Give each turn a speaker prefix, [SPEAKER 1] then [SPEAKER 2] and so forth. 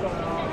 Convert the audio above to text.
[SPEAKER 1] 送哦。